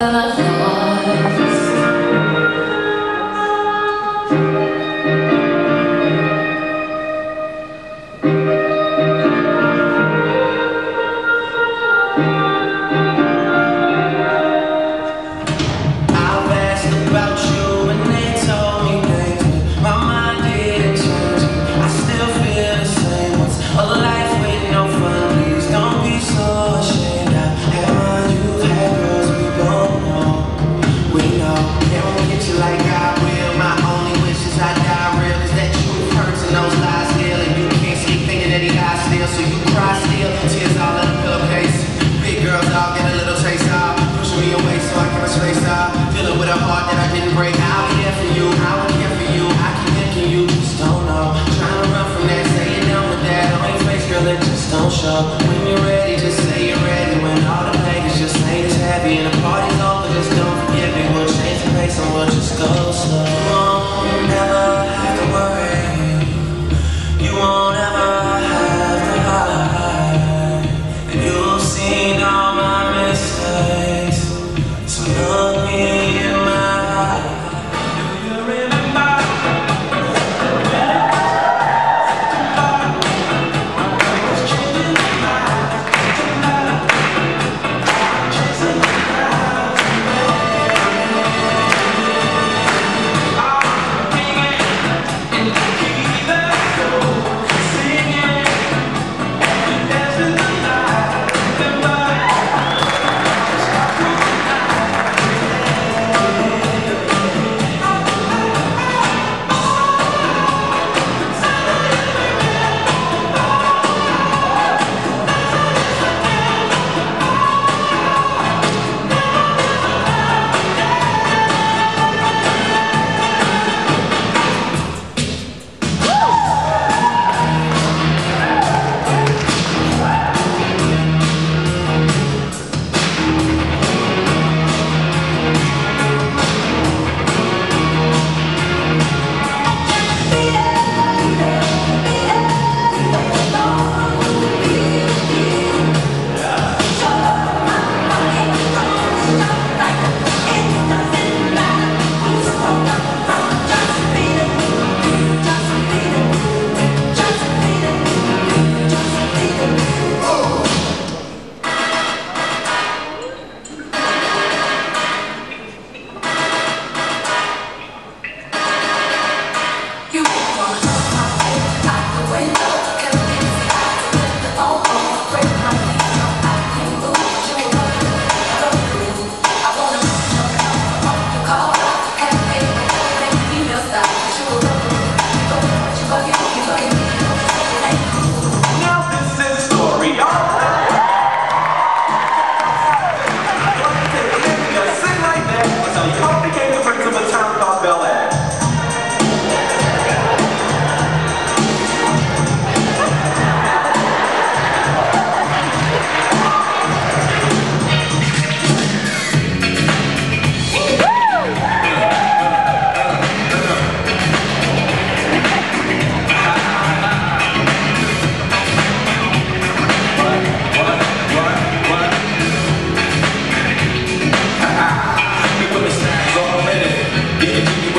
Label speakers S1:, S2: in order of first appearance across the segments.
S1: I've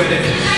S1: today.